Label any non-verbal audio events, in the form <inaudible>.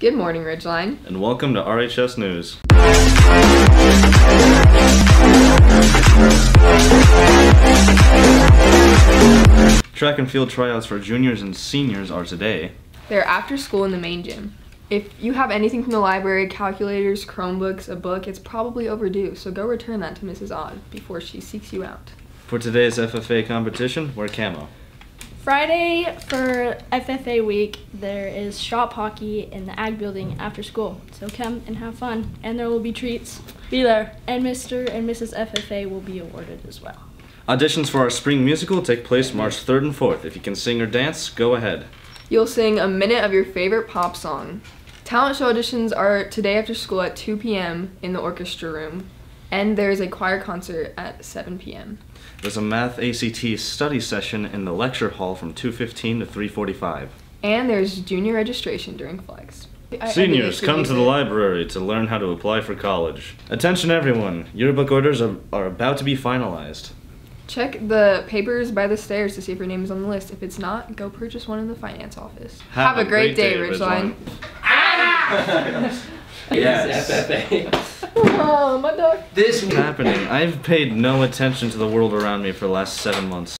Good morning, Ridgeline. And welcome to RHS News. Track and field tryouts for juniors and seniors are today. They're after school in the main gym. If you have anything from the library, calculators, Chromebooks, a book, it's probably overdue, so go return that to Mrs. Odd before she seeks you out. For today's FFA competition, wear camo. Friday for FFA week, there is shop hockey in the Ag building after school. So come and have fun, and there will be treats. Be there. And Mr. and Mrs. FFA will be awarded as well. Auditions for our spring musical take place March 3rd and 4th. If you can sing or dance, go ahead. You'll sing a minute of your favorite pop song. Talent show auditions are today after school at 2 p.m. in the orchestra room, and there's a choir concert at 7 p.m. There's a math ACT study session in the lecture hall from 2:15 to 3:45. And there's junior registration during flex. I- I Seniors, they come should to the library to learn how to apply for college. Attention everyone, yearbook orders are, are about to be finalized. Check the papers by the stairs to see if your name is on the list. If it's not, go purchase one in the finance office. Have, a great, day, Ridgeline. <laughs> Yes. FFA. <laughs> <laughs> oh, my dog. This happening? I've paid no attention to the world around me for the last seven months.